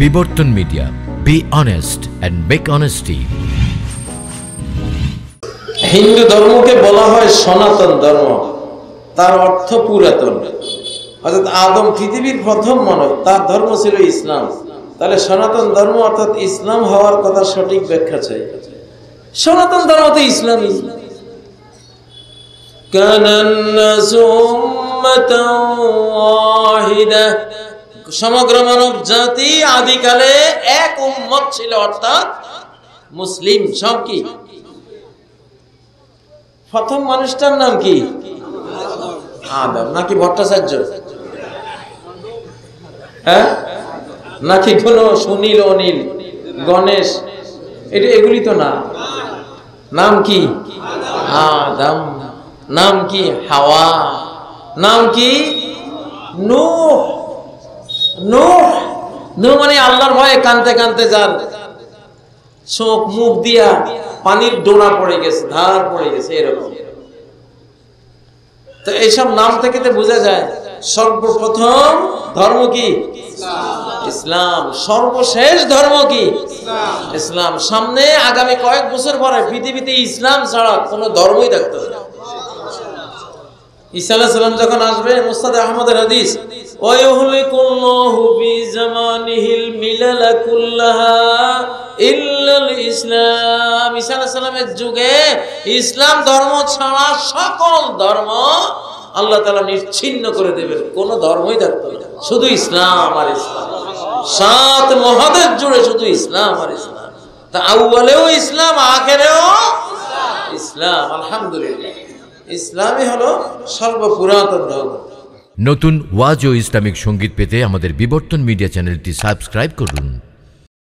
বিবর্তন media be honest and make honesty Hindu ধর্মকে বলা হয় সনাতন ধর্ম তার অর্থ পুরাতন অর্থাৎ আদম পৃথিবীর প্রথম মানব তার ধর্ম ছিল ইসলাম তাহলে সনাতন ধর্ম অর্থাৎ ইসলাম হওয়ার কথা সঠিক ব্যাখ্যা চাই সনাতন ধর্ম তো ইসলামই كان الناس أمة واحدة সমগ্র মানব জাতি আদিকালে এক উম্মত ছিল, অর্থাৎ মুসলিম। সব কি? প্রথম মানুষটার নাম কি? আদম। নাকি ভট্টাচার্য? হ্যাঁ? নাকি কোন সুনীল, অনিল, গণেশ? এটা এগুলি তো না। নাম কি? আদম। নাম কি? হাওয়া। নাম কি? নূহ। মানে আল্লাহর ভয়ে কানতে কানতে যান চোখ মুখ দিয়া পানির ডোনা পড়ে গেছে, ধার পড়ে গেছে, এরকম। তো এইসব নাম থেকে তো বোঝা যায়, সর্বপ্রথম ধর্ম কি? ইসলাম। সর্বশেষ ধর্ম কি? ইসলাম। সামনে আগামী কয়েক বছর পরে পৃথিবীতে ইসলাম ছাড়া কোনো ধর্মই থাকতে হবে না। ঈসা আলাইহিস সালাম যখন আসবে, মুস্তাদ আহমদের হাদিস ওয়ায়ুহলিকুল্লাহু বি জামানিহিল মিলালা কুল্লাহা ইল্লাল ইসলাম। ঈসা আলাইহিস সালামের যুগে ইসলাম ধর্ম ছাড়া সকল ধর্ম আল্লাহ তাআলা নিশ্চিহ্ন করে দেবেন। কোন ধর্মই থাকতো না। শুধু ইসলাম আর ইসলাম। সাত মহাদেশ জুড়ে শুধু ইসলাম আর ইসলাম। তা আউয়ালেও ইসলাম, আখেরেও ইসলাম। আলহামদুলিল্লাহ। ইসলামই হলো সর্বপুরাতন ধর্ম। নতুন ওয়াজ ও ইসলামিক সংগীত পেতে আমাদের বিবর্তন মিডিয়া চ্যানেলটি সাবস্ক্রাইব করুন।